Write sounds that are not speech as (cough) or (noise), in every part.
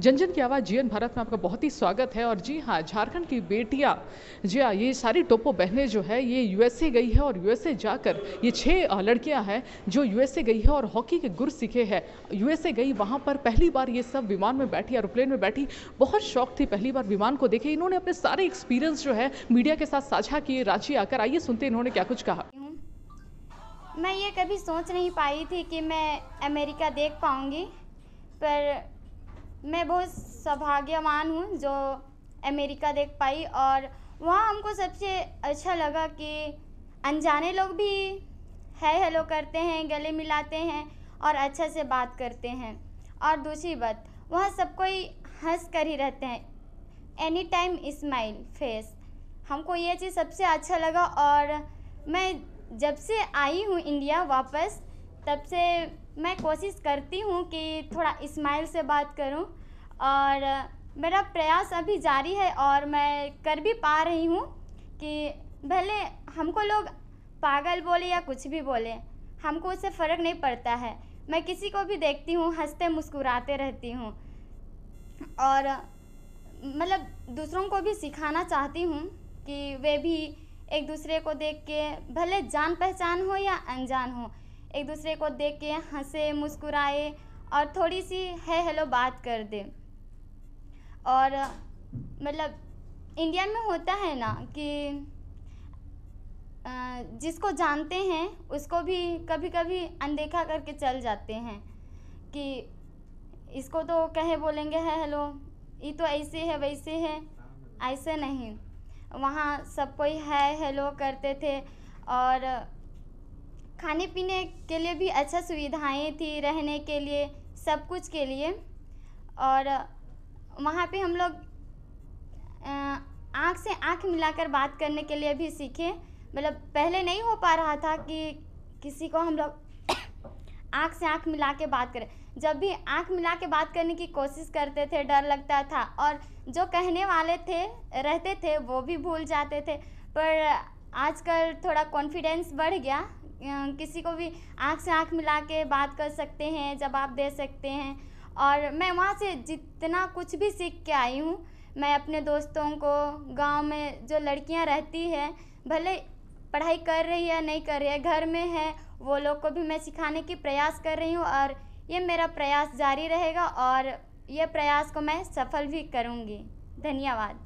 जन जन की आवाज़ जीएन भारत में आपका बहुत ही स्वागत है। और जी हाँ झारखंड की बेटियाँ, जी हाँ ये सारी टोपो बहनें जो है, ये यूएसए गई है और यूएसए जाकर ये छह लड़कियाँ हैं जो यूएसए गई है और हॉकी के गुर सीखे हैं। यूएसए गई, वहाँ पर पहली बार ये सब विमान में बैठी एरोप्लेन में बैठी। बहुत शौक थी पहली बार विमान को देखे। इन्होंने अपने सारे एक्सपीरियंस जो है, मीडिया के साथ साझा किए। रांची आकर आइए सुनते इन्होंने क्या कुछ कहा। मैं ये कभी सोच नहीं पाई थी कि मैं अमेरिका देख पाऊँगी, पर मैं बहुत सौभाग्यवान हूँ जो अमेरिका देख पाई और वहाँ हमको सबसे अच्छा लगा कि अनजाने लोग भी है हेलो करते हैं, गले मिलाते हैं और अच्छा से बात करते हैं। और दूसरी बात, वहाँ सब कोई हंस कर ही रहते हैं। एनी टाइम स्माइल फेस हमको ये चीज़ सबसे अच्छा लगा और मैं जब से आई हूँ इंडिया वापस, तब से मैं कोशिश करती हूँ कि थोड़ा स्माइल से बात करूँ और मेरा प्रयास अभी जारी है और मैं कर भी पा रही हूँ कि भले हमको लोग पागल बोले या कुछ भी बोले, हमको उससे फ़र्क नहीं पड़ता है। मैं किसी को भी देखती हूँ, हँसते मुस्कुराते रहती हूँ और मतलब दूसरों को भी सिखाना चाहती हूँ कि वे भी एक दूसरे को देख के भले जान पहचान हो या अनजान हो एक दूसरे को देख के हंसे, मुस्कुराए और थोड़ी सी है हेलो बात कर दे। और मतलब इंडिया में होता है ना कि जिसको जानते हैं, उसको भी कभी कभी अनदेखा करके चल जाते हैं कि इसको तो कहे बोलेंगे, है हेलो, ये तो ऐसे है, वैसे है। ऐसे नहीं। वहाँ सब कोई है, हेलो करते थे और खाने पीने के लिए भी अच्छा सुविधाएँ थी रहने के लिए, सब कुछ के लिए। और वहाँ पे हम लोग आँख से आँख मिलाकर बात करने के लिए भी सीखे। मतलब पहले नहीं हो पा रहा था कि किसी को हम लोग (coughs) आँख से आँख मिला के बात करें। जब भी आँख मिला के बात करने की कोशिश करते थे, डर लगता था और जो कहने वाले थे, रहते थे, वो भी भूल जाते थे। पर आजकल थोड़ा कॉन्फिडेंस बढ़ गया। किसी को भी आँख से आँख मिला के बात कर सकते हैं, जवाब दे सकते हैं। और मैं वहाँ से जितना कुछ भी सीख के आई हूँ, मैं अपने दोस्तों को, गाँव में जो लड़कियाँ रहती हैं, भले पढ़ाई कर रही है नहीं कर रही है, घर में है, वो लोग को भी मैं सिखाने की प्रयास कर रही हूँ और ये मेरा प्रयास जारी रहेगा और ये प्रयास को मैं सफल भी करूँगी। धन्यवाद।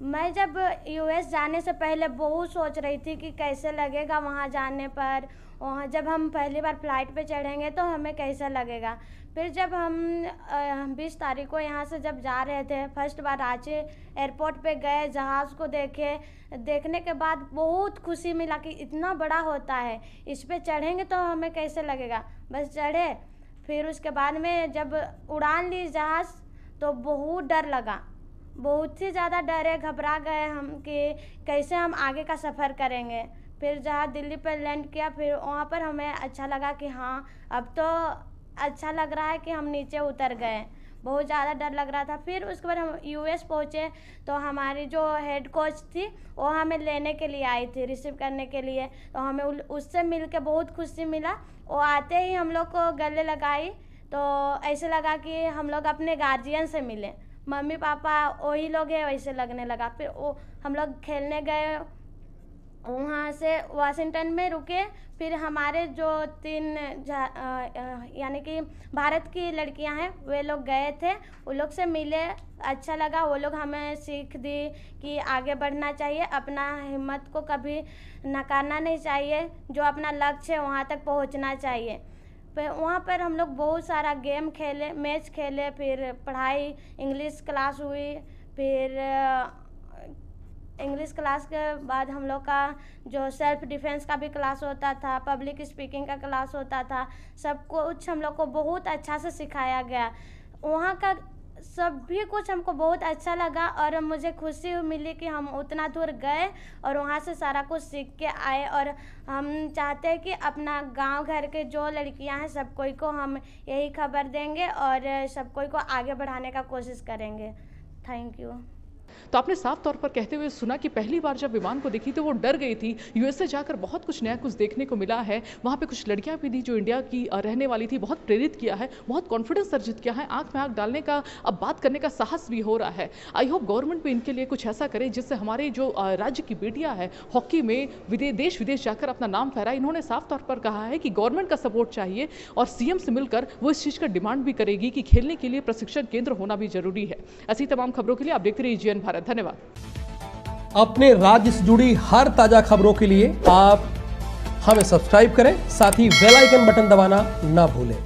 मैं जब यूएस जाने से पहले बहुत सोच रही थी कि कैसे लगेगा वहाँ जाने पर वहाँ जब हम पहली बार फ़्लाइट पे चढ़ेंगे तो हमें कैसा लगेगा। फिर जब हम बीस तारीख को यहाँ से जब जा रहे थे फ़र्स्ट बार रांची एयरपोर्ट पे गए, जहाज़ को देखे, देखने के बाद बहुत खुशी मिला कि इतना बड़ा होता है। इस पर चढ़ेंगे तो हमें कैसे लगेगा? बस चढ़े। फिर उसके बाद में जब उड़ान ली जहाज़ तो बहुत डर लगा। बहुत ही ज़्यादा डरे घबरा गए हम कि कैसे हम आगे का सफ़र करेंगे। फिर जहाँ दिल्ली पर लैंड किया, फिर वहाँ पर हमें अच्छा लगा कि हाँ अब तो अच्छा लग रहा है कि हम नीचे उतर गए। बहुत ज़्यादा डर लग रहा था। फिर उसके बाद हम यूएस पहुँचे तो हमारी जो हेड कोच थी, वो हमें लेने के लिए आई थी रिसीव करने के लिए। तो हमें उससे मिल के बहुत खुशी मिला। वो आते ही हम लोग को गले लगाई तो ऐसे लगा कि हम लोग अपने गार्जियन से मिले। मम्मी पापा वही लोग हैं, वैसे लगने लगा। फिर वो हम लोग खेलने गए, वहाँ से वाशिंगटन में रुके। फिर हमारे जो तीन यानी कि भारत की लड़कियाँ हैं, वे लोग गए थे। वो लोग से मिले अच्छा लगा। वो लोग हमें सीख दी कि आगे बढ़ना चाहिए, अपना हिम्मत को कभी नकारना नहीं चाहिए। जो अपना लक्ष्य है, वहाँ तक पहुँचना चाहिए। फिर वहाँ पर हम लोग बहुत सारा गेम खेले, मैच खेले, फिर पढ़ाई, इंग्लिश क्लास हुई, फिर इंग्लिश क्लास के बाद हम लोग का जो सेल्फ डिफेंस का भी क्लास होता था, पब्लिक स्पीकिंग का क्लास होता था, सब कुछ हम लोग को बहुत अच्छा से सिखाया गया। वहाँ का सभी कुछ हमको बहुत अच्छा लगा और मुझे खुशी मिली कि हम उतना दूर गए और वहाँ से सारा कुछ सीख के आए और हम चाहते हैं कि अपना गाँव घर के जो लड़कियाँ हैं सब कोई को हम यही खबर देंगे और सब कोई को आगे बढ़ाने का कोशिश करेंगे। थैंक यू तो आपने साफ़ तौर पर कहते हुए सुना कि पहली बार जब विमान को देखी तो वो डर गई थी। यूएसए जाकर बहुत कुछ नया कुछ देखने को मिला है। वहाँ पे कुछ लड़कियाँ भी थी जो इंडिया की रहने वाली थी, बहुत प्रेरित किया है, बहुत कॉन्फिडेंस अर्जित किया है, आँख में आँख डालने का, अब बात करने का साहस भी हो रहा है। आई होप गवर्नमेंट भी इनके लिए कुछ ऐसा करे जिससे हमारे जो राज्य की बेटियाँ हैं, हॉकी में विदेश देश विदेश जाकर अपना नाम फहराए। इन्होंने साफ़ तौर पर कहा है कि गवर्नमेंट का सपोर्ट चाहिए और सीएम से मिलकर वो इस चीज़ का डिमांड भी करेगी कि खेलने के लिए प्रशिक्षण केंद्र होना भी ज़रूरी है। ऐसी तमाम खबरों के लिए आप देखते रहिए जीएन भारत। धन्यवाद। अपने राज्य से जुड़ी हर ताज़ा खबरों के लिए आप हमें सब्सक्राइब करें, साथ ही बेल आइकन बटन दबाना ना भूलें।